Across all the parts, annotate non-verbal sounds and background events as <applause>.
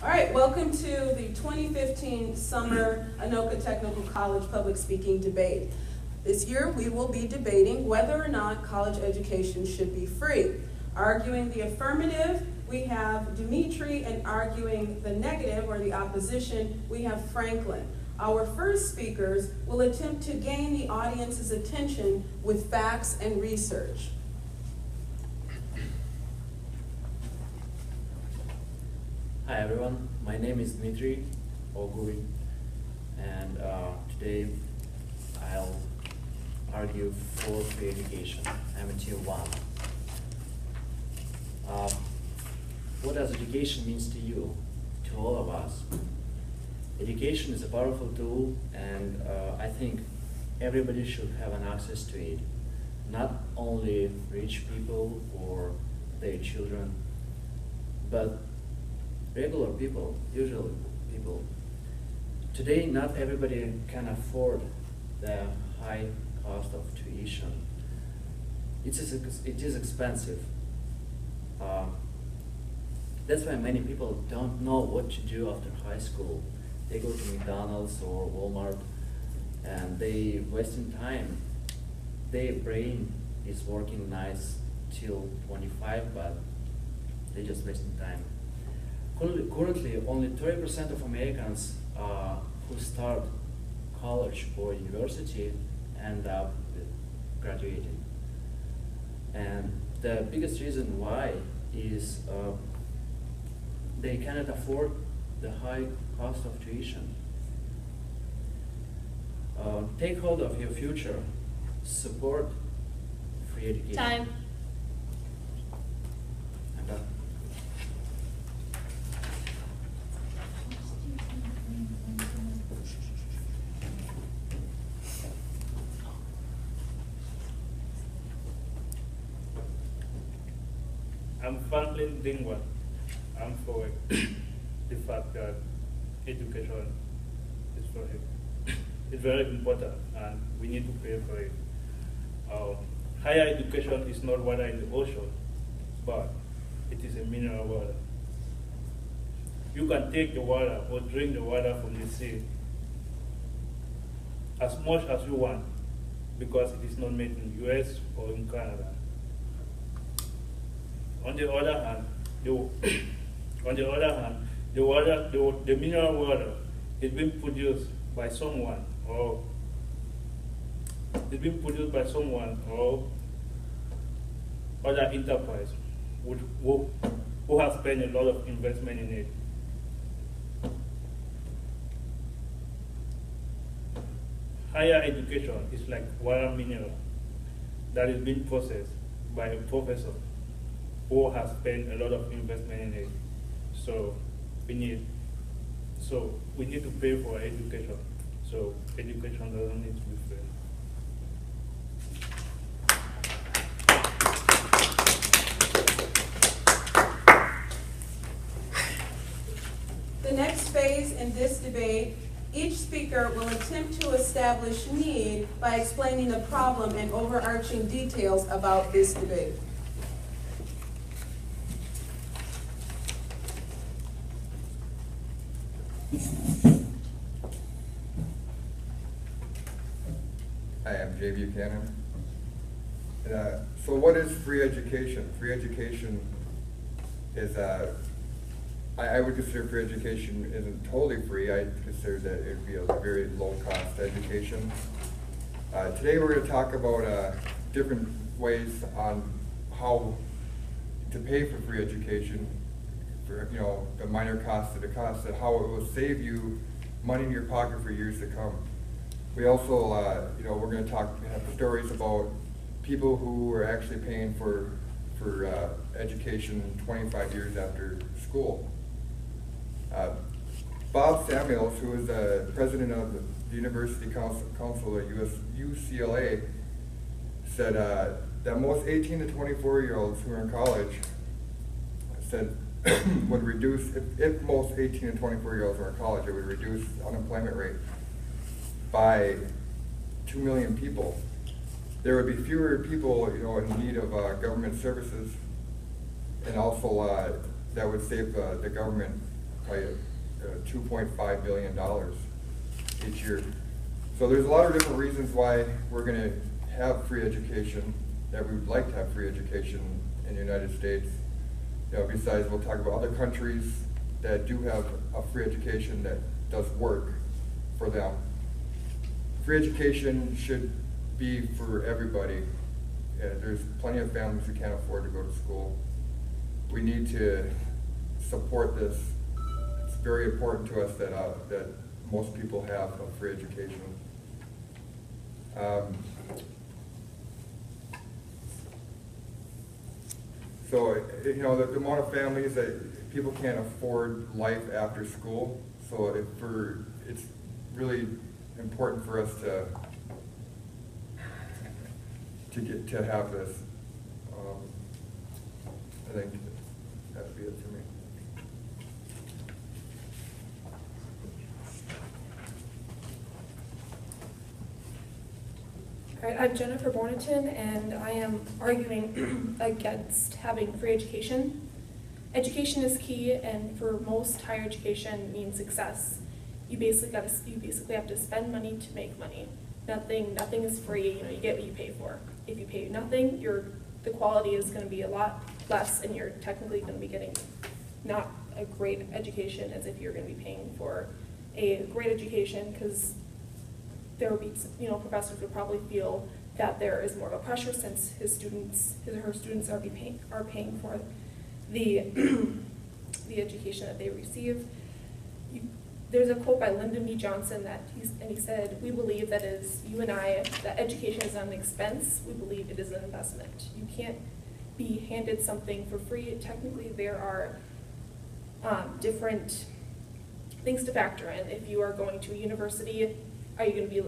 All right, welcome to the 2015 Summer Anoka Technical College Public Speaking Debate. This year, we will be debating whether or not college education should be free. Arguing the affirmative, we have Dimitri, and arguing the negative or the opposition, we have Franklin. Our first speakers will attempt to gain the audience's attention with facts and research. Hi everyone, my name is Dmitry Oguri, and uh, today I'll argue for free education. I'm a tier one. Uh, what does education means to you, to all of us? Education is a powerful tool, and uh, I think everybody should have an access to it. Not only rich people or their children, but regular people, usual people. Today, not everybody can afford the high cost of tuition. It is, it is expensive. Uh, that's why many people don't know what to do after high school. They go to McDonald's or Walmart and they wasting time. Their brain is working nice till 25, but they just wasting time. Currently, only 30% of Americans uh, who start college or university end up graduating. And the biggest reason why is uh, they cannot afford the high cost of tuition. Uh, take hold of your future. Support free education. Time. I'm done. I'm Franklin Dingwa. I'm for the fact that education is very, <coughs> is very important and we need to pay for it. Um, higher education is not water in the ocean, but it is a mineral water. You can take the water or drink the water from the sea as much as you want because it is not made in the US or in Canada. On the other hand, the, <coughs> on the other hand, the water, the, the mineral water is being produced by someone or it's being produced by someone or other enterprise which, who, who has spent a lot of investment in it. Higher education is like water mineral that is being processed by a professor who has spent a lot of investment in it. So we need so we need to pay for education. So education doesn't need to be free. The next phase in this debate, each speaker will attempt to establish need by explaining the problem and overarching details about this debate. Jay Buchanan. And, uh, so what is free education? Free education is, uh, I, I would consider free education isn't totally free. I consider that it'd be a very low-cost education. Uh, today we're going to talk about uh, different ways on how to pay for free education, for you know the minor costs of the cost, and how it will save you money in your pocket for years to come. We also, uh, you know, we're going to talk, have stories about people who are actually paying for for uh, education 25 years after school. Uh, Bob Samuels, who is the president of the University Council, Council at US, UCLA, said uh, that most 18 to 24 year olds who are in college said <clears throat> would reduce, if, if most 18 to 24 year olds were in college, it would reduce unemployment rate by 2 million people. There would be fewer people, you know, in need of uh, government services, and also uh, that would save uh, the government probably uh, two point five billion dollars each year. So there's a lot of different reasons why we're gonna have free education, that we would like to have free education in the United States. You know, besides, we'll talk about other countries that do have a free education that does work for them. Free education should be for everybody. Yeah, there's plenty of families who can't afford to go to school. We need to support this. It's very important to us that, uh, that most people have a free education. Um, So, uh, you know, the, the amount of families that people can't afford life after school, so for, it's really important for us to, to get, to have this. Um, I think that'd be it for me. All right, I'm Jennifer Bornington, and I am arguing <clears throat> against having free education. Education is key, and for most, higher education means success. You basically got to, you basically have to spend money to make money. Nothing, nothing is free. You know, you get what you pay for. If you pay nothing, your the quality is going to be a lot less, and you're technically going to be getting not a great education as if you're going to be paying for a great education because there would be, you know, professors would probably feel that there is more of a pressure since his students, his or her students are be paying, are paying for the, <clears throat> the education that they receive. You, there's a quote by Lyndon B. Johnson that he's, and he said, we believe that is, you and I, that education is not an expense, we believe it is an investment. You can't be handed something for free. Technically, there are um, different things to factor in. If you are going to a university, are you going to be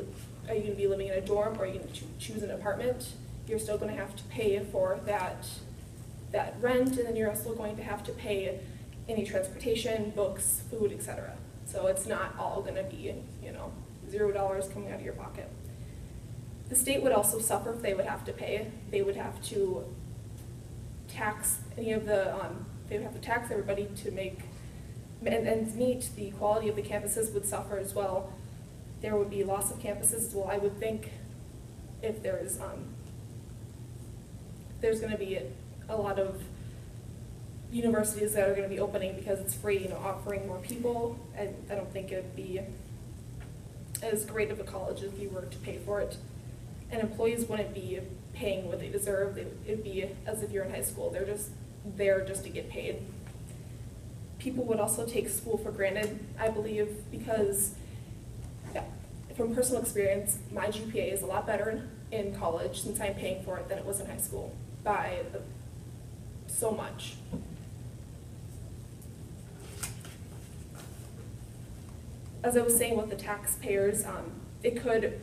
are you going to be living in a dorm or are you going to choose an apartment? You're still going to have to pay for that that rent, and then you're also going to have to pay any transportation, books, food, etc. So it's not all going to be you know zero dollars coming out of your pocket. The state would also suffer if they would have to pay. They would have to tax any of the um, they would have to tax everybody to make and, and meet the quality of the campuses would suffer as well there would be loss of campuses as well. I would think if there's um, there's going to be a, lot of universities that are going to be opening because it's free, you know, offering more people. And I don't think it'd be as great of a college if you were to pay for it. And employees wouldn't be paying what they deserve. It'd be as if you're in high school. They're just there just to get paid. People would also take school for granted, I believe, because from personal experience, my GPA is a lot better in college since I'm paying for it than it was in high school by so much. As I was saying with the taxpayers, um, it could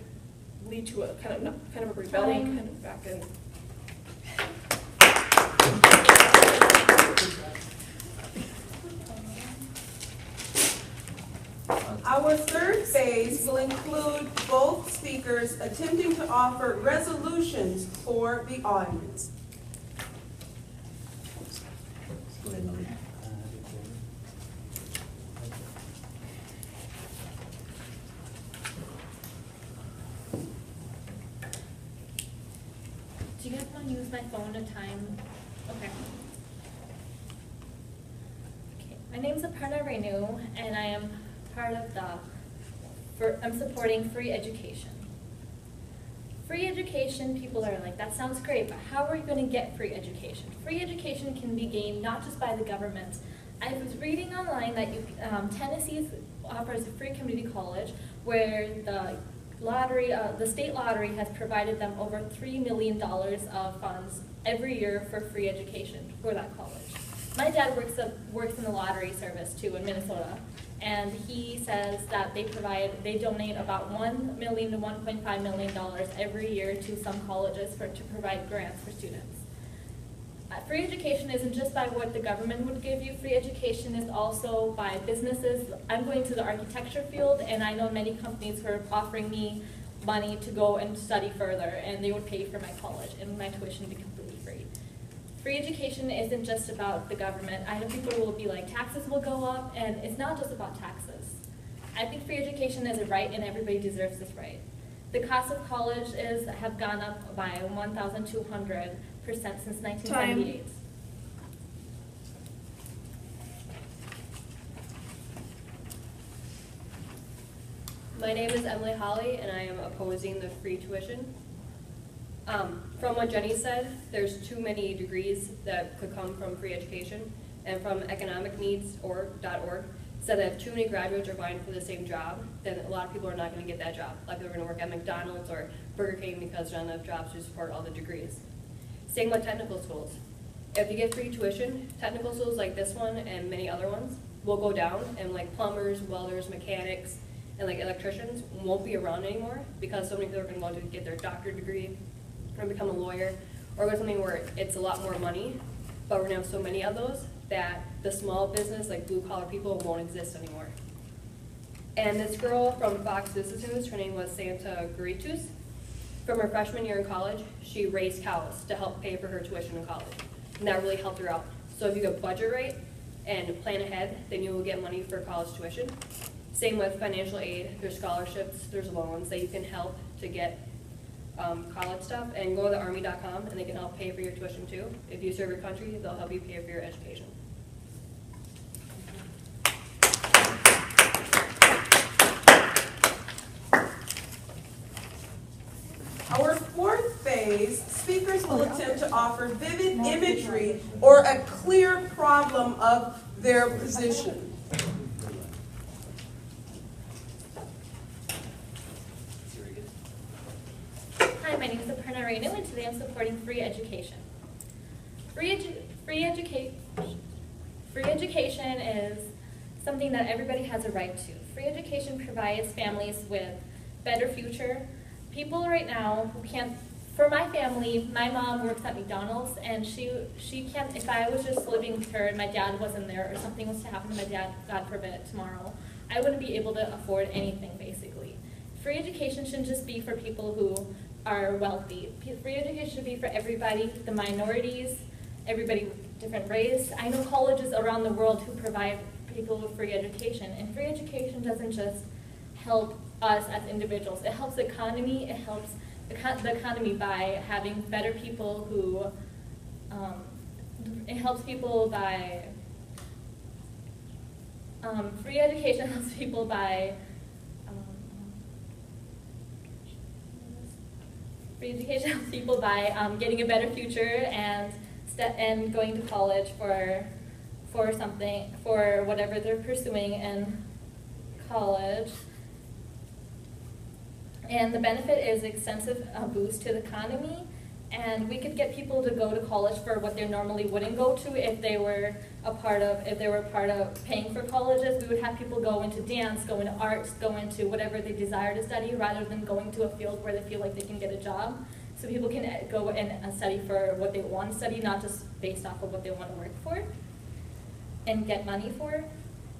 lead to a kind of kind of a rebellion kind of back in Our third phase will include both speakers attempting to offer resolutions for the audience. Do you guys want to use my phone to time? Okay. Okay, my name's Aparna Renu, and I am part of the, for, I'm supporting free education. Free education, people are like, that sounds great, but how are you going to get free education? Free education can be gained not just by the government. I was reading online that you, um, Tennessee offers a free community college where the lottery, uh, the state lottery has provided them over $3 million of funds every year for free education for that college. My dad works, up, works in the lottery service too in Minnesota, and he says that they provide, they donate about one million to one point five million dollars every year to some colleges for to provide grants for students. Uh, free education isn't just by what the government would give you. Free education is also by businesses. I'm going to the architecture field, and I know many companies who are offering me money to go and study further, and they would pay for my college, and my tuition to be completely free. free education isn't just about the government. I know people will be like, taxes will go up, and it's not just about taxes. I think free education is a right, and everybody deserves this right. The cost of college is, have gone up by one thousand two hundred percent since nineteen seventy-eight. My name is Emily Holly, and I am opposing the free tuition. Um, from what Jenny said, there's too many degrees that could come from free education, and from economic needs or dot .org said that if too many graduates are vying for the same job, then a lot of people are not going to get that job. Like they're going to work at McDonald's or Burger King because there aren't enough jobs to support all the degrees. Same with technical schools. If you get free tuition, technical schools like this one and many other ones will go down, and like plumbers, welders, mechanics, and like electricians won't be around anymore because so many people are going to want to get their doctorate degree or become a lawyer or go something where it's a lot more money, but we're to have so many of those that the small business, like blue collar people, won't exist anymore. And this girl from Fox Business News, her name was Santa Garitus. From her freshman year in college, she raised cows to help pay for her tuition in college. And that really helped her out. So if you get budget right and plan ahead, then you will get money for college tuition. Same with financial aid, there's scholarships, there's loans that you can help to get um, college stuff. And go to thearmy.com and they can help pay for your tuition too. If you serve your country, they'll help you pay for your education. Our fourth phase, speakers will attempt to offer vivid imagery or a clear problem of their position. Hi, my name is Aparna Renu, and today I'm supporting free education. Free, edu- free, educa- free education is something that everybody has a right to. Free education provides families with better future. People right now who can't, for my family, my mom works at McDonald's, and she she can't. If I was just living with her and my dad wasn't there, or something was to happen to my dad, God forbid, tomorrow, I wouldn't be able to afford anything basically. Free education shouldn't just be for people who are wealthy. Free education should be for everybody, the minorities, everybody with different race. I know colleges around the world who provide people with free education, and free education doesn't just help us as individuals. It helps the economy. It helps the, the economy by having better people who. Um, it helps people by. Um, free education <laughs> helps people by. Free education <laughs> helps people by um, getting a better future and and going to college for for something for whatever they're pursuing in college. And the benefit is extensive uh, boost to the economy, and we could get people to go to college for what they normally wouldn't go to if they were a part of if they were part of paying for colleges. We would have people go into dance, go into arts, go into whatever they desire to study, rather than going to a field where they feel like they can get a job. So people can uh, go and uh, study for what they want to study, not just based off of what they want to work for and get money for.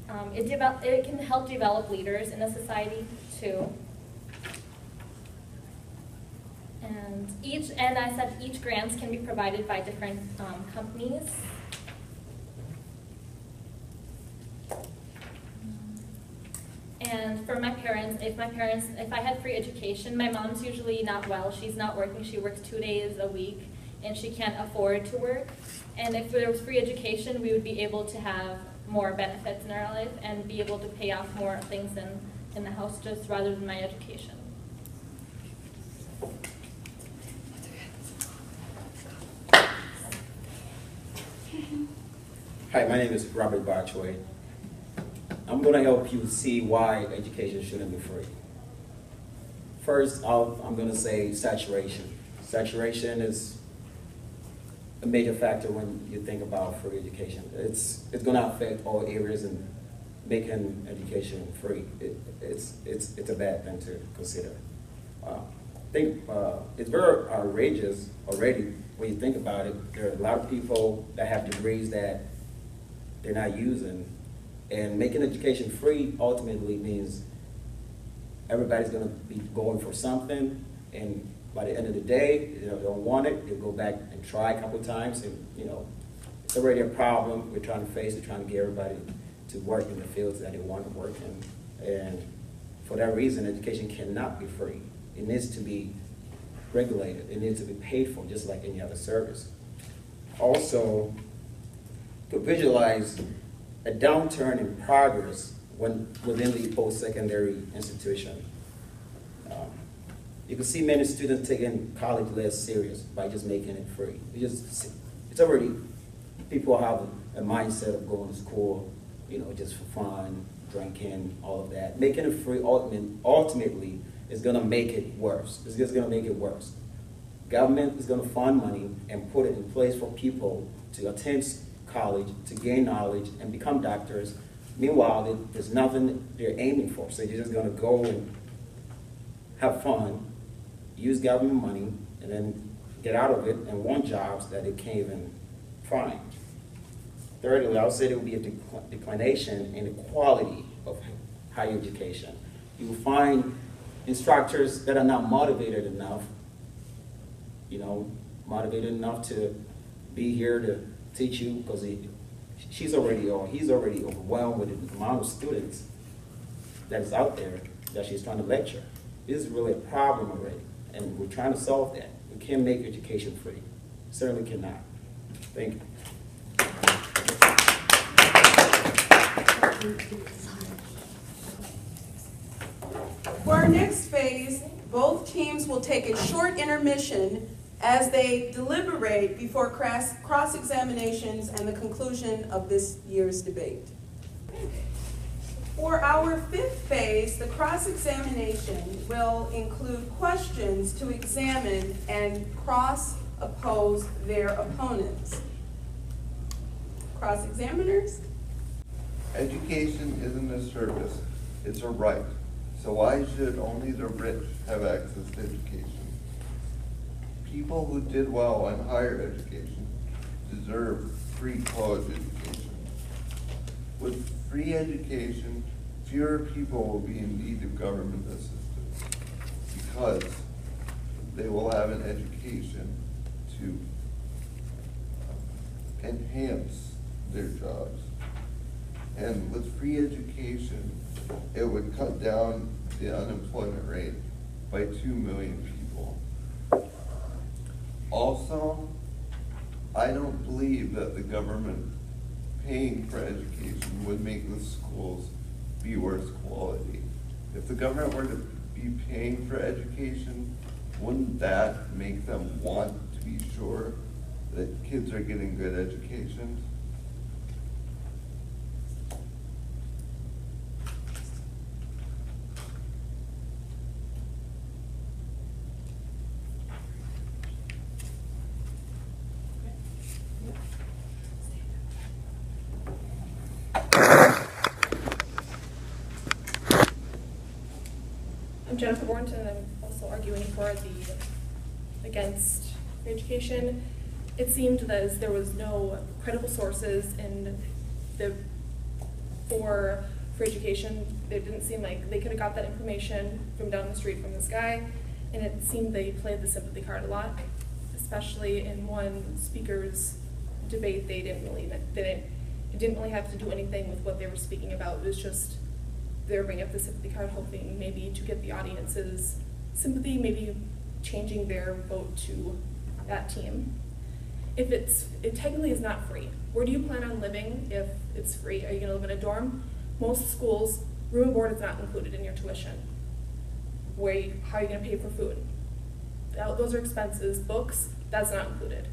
Um, it, develop, it can help develop leaders in a society too. And each, and I said each grants can be provided by different um, companies. And for my parents, if my parents, if I had free education, my mom's usually not well. She's not working. She works two days a week, and she can't afford to work. And if there was free education, we would be able to have more benefits in our life and be able to pay off more things in, in the house just rather than my education. Hi, my name is Robert Botchway. I'm going to help you see why education shouldn't be free. First, I'll, I'm going to say saturation. Saturation is a major factor when you think about free education. It's, it's going to affect all areas in making education free. It, it's, it's, it's a bad thing to consider. Uh, I think uh, it's very outrageous already when you think about it. There are a lot of people that have degrees that they're not using. And making education free ultimately means everybody's gonna be going for something and By the end of the day, you know, they don't want it, they'll go back and try a couple times, and, you know, it's already a problem we're trying to face, we're trying to get everybody to work in the fields that they want to work in. And for that reason, education cannot be free. It needs to be regulated, it needs to be paid for, just like any other service. Also, to visualize a downturn in progress when, within the post-secondary institution. Um, You can see many students taking college less serious by just making it free. It just, it's already, people have a mindset of going to school, you know, just for fun, drinking, all of that. Making it free ultimately, is gonna make it worse. It's just gonna make it worse. Government is gonna fund money and put it in place for people to attend college, to gain knowledge, and become doctors. Meanwhile, there's nothing they're aiming for, so they're just gonna go and have fun, use government money, and then get out of it and want jobs that they can't even find. Thirdly, I would say there will be a decl- declination in the quality of higher education. You will find instructors that are not motivated enough, you know, motivated enough to be here to teach you because she's already or he's already overwhelmed with the amount of students that is out there that she's trying to lecture. This is really a problem already, and we're trying to solve that. We can't make education free. Certainly cannot. Thank you. For our next phase, both teams will take a short intermission as they deliberate before cross- cross-examinations and the conclusion of this year's debate. For our fifth phase, the cross-examination will include questions to examine and cross-oppose their opponents. Cross-examiners? Education isn't a service, it's a right. So why should only the rich have access to education? People who did well in higher education deserve free college education. With free education, fewer people will be in need of government assistance because they will have an education to enhance their jobs. And with free education, it would cut down the unemployment rate by two million people. Also, I don't believe that the government paying for education would make the schools be worse quality. If the government were to be paying for education, wouldn't that make them want to be sure that kids are getting good education? I'm Jennifer Warrenton, I'm also arguing for the, against education. It seemed that as there was no credible sources in the, for free education, it didn't seem like they could have got that information from down the street from this guy, and it seemed they played the sympathy card a lot, especially in one speaker's debate, they didn't really, they didn't, it didn't really have to do anything with what they were speaking about, it was just they were bringing up the sympathy card, hoping maybe to get the audience's sympathy, maybe changing their vote to that team. If it's, it technically is not free. Where do you plan on living if it's free? Are you gonna live in a dorm? Most schools, room and board is not included in your tuition. Where, how are you gonna pay for food? That- Those are expenses. Books, that's not included.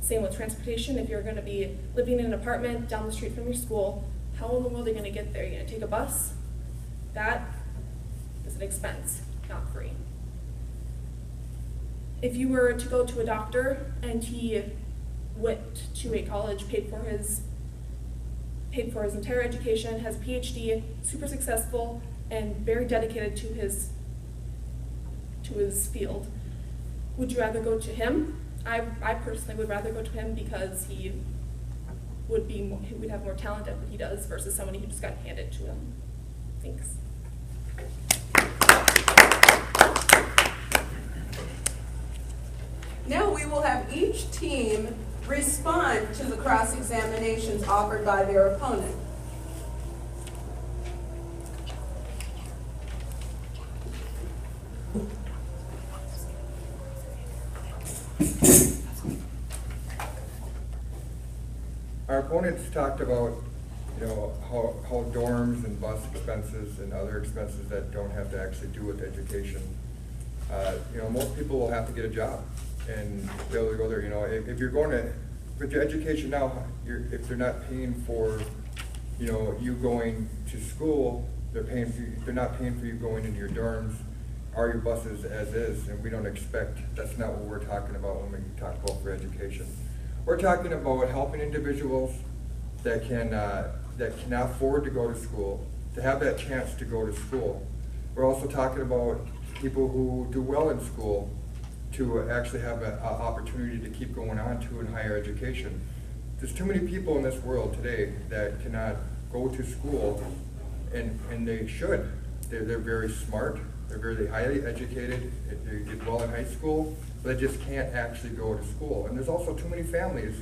Same with transportation, if you're gonna be living in an apartment down the street from your school, how in the world are you gonna get there? You gonna take a bus? That is an expense, not free. If you were to go to a doctor and he went to a college, paid for his paid for his entire education, has a PhD, super successful, and very dedicated to his to his field. Would you rather go to him? I, I personally would rather go to him because he would be more, he would have more talent at what he does versus somebody who just got handed to him. Thanks. Will have each team respond to the cross-examinations offered by their opponent. Our opponents talked about, you know, how, how dorms and bus expenses and other expenses that don't have to actually do with education. Uh, you know, most people will have to get a job and be able to go there, you know, if, if you're going to, with your education now, you're, if they're not paying for, you know, you going to school, they're paying for, you- they're not paying for you going into your dorms are your buses as is, and we don't expect, that's not what we're talking about when we talk about for education. We're talking about helping individuals that can, uh, that cannot afford to go to school, to have that chance to go to school. We're also talking about people who do well in school to actually have an opportunity to keep going on to in higher education. There's too many people in this world today that cannot go to school, and, and they should. They're, they're very smart, they're very highly educated, they did well in high school, but they just can't actually go to school. And there's also too many families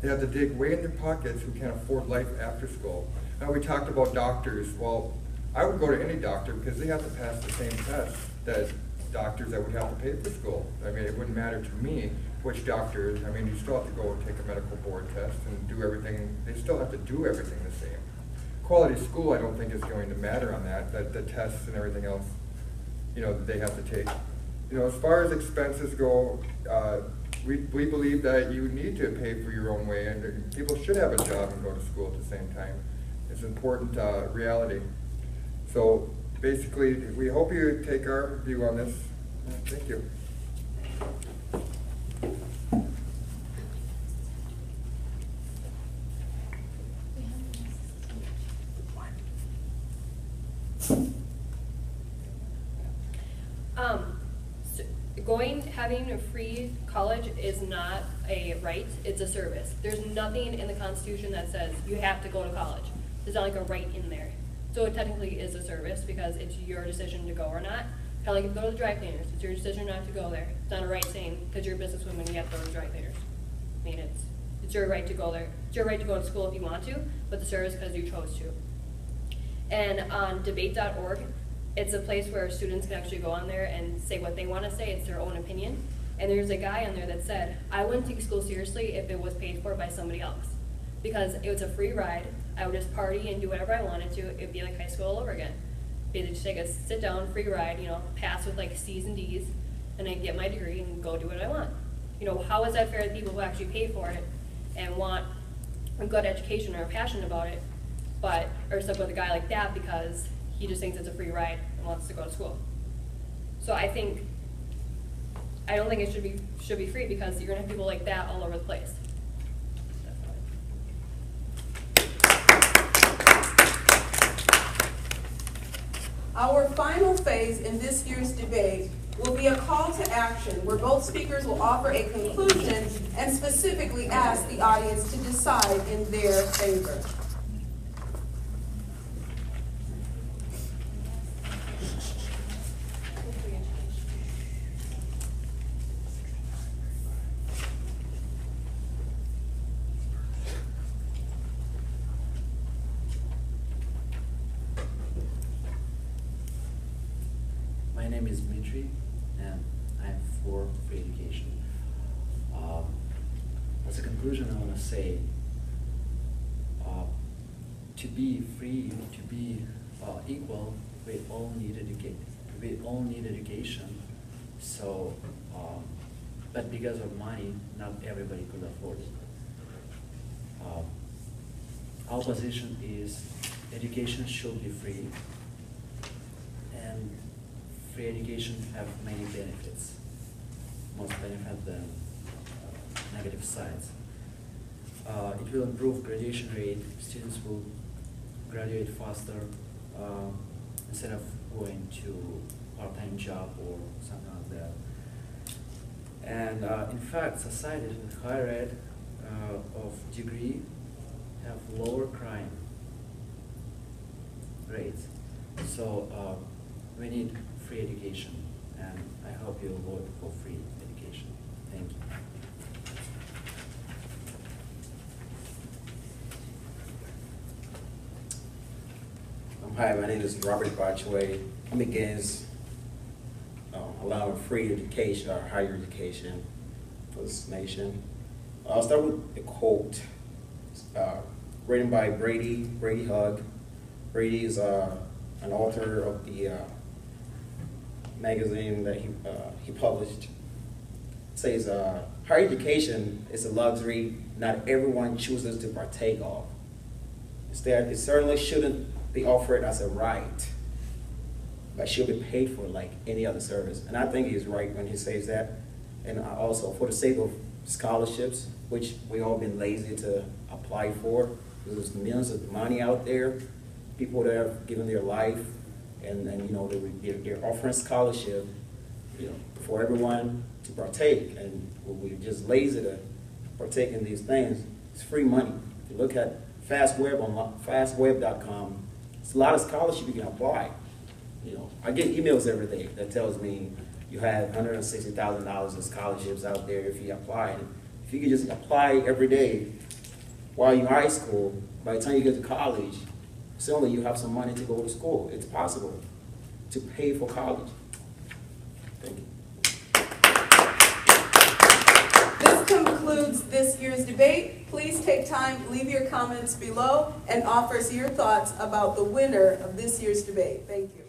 that have to dig way in their pockets who can't afford life after school. Now, we talked about doctors. Well, I would go to any doctor because they have to pass the same test that doctors that would have to pay for school. I mean, it wouldn't matter to me which doctors, I mean, you still have to go and take a medical board test and do everything, they still have to do everything the same. Quality school, I don't think is going to matter on that, that the tests and everything else, you know, that they have to take. You know, as far as expenses go, uh, we, we believe that you need to pay for your own way, and people should have a job and go to school at the same time. It's an important uh, reality. So basically, we hope you take our view on this. Thank you. Um, so going, having a free college is not a right, it's a service. There's nothing in the Constitution that says you have to go to college. There's not like a right in there. So it technically is a service because it's your decision to go or not. Kind of like if you go to the dry cleaners, it's your decision not to go there. It's not a right saying, because you're a businesswoman, you have to go to the dry cleaners. I mean, it's, it's your right to go there. It's your right to go to school if you want to, but the service because you chose to. And on debate.org, it's a place where students can actually go on there and say what they want to say. It's their own opinion. And there's a guy on there that said, I wouldn't take school seriously if it was paid for by somebody else. Because it was a free ride. I would just party and do whatever I wanted to. It'd be like high school all over again. Basically just take a sit down, free ride, you know, pass with like C's and D's, and then get my degree and go do what I want. You know, how is that fair to people who actually pay for it and want a good education or are passionate about it, but are stuck with a guy like that because he just thinks it's a free ride and wants to go to school. So I think, I don't think it should be, should be free because you're gonna have people like that all over the place. Our final phase in this year's debate will be a call to action where both speakers will offer a conclusion and specifically ask the audience to decide in their favor. My name is Dmitry, and I'm for free education. Um, as a conclusion, I want to say, uh, to be free, to be uh, equal, we all need education. We all need education. So, um, but because of money, not everybody could afford it. Um, our position is education should be free, and free education have many benefits. Most benefit the uh, negative sides. Uh, it will improve graduation rate. Students will graduate faster uh, instead of going to part-time job or something like that. And uh, in fact, societies with higher ed uh, of degree have lower crime rates. So uh, we need free education, and I hope you'll vote for free education. Thank you. Hi, my name is Robert Botchway. I'm against um, allowing free education or higher education for this nation. I'll start with a quote uh, written by Brady, Brady Hugg. Brady is uh, an author of the uh, magazine that he, uh, he published. It says, uh, higher education is a luxury not everyone chooses to partake of. Instead, it certainly shouldn't be it as a right, but she'll be paid for like any other service. And I think he's right when he says that. And I also, for the sake of scholarships, which we all been lazy to apply for, there's millions of money out there, people that have given their life, and, and you know, they're, they're offering scholarship, you know, for everyone to partake, and we're just lazy to partake in these things. It's free money. If you look at FastWeb on fastweb.com, it's a lot of scholarship you can apply. You know, I get emails every day that tells me you have $160,000 in scholarships out there if you apply. And if you could just apply every day while you're in high school, by the time you get to college, suddenly you have some money to go to school. It's possible to pay for college. Thank you. This concludes this year's debate. Please take time, leave your comments below, and offer us your thoughts about the winner of this year's debate. Thank you.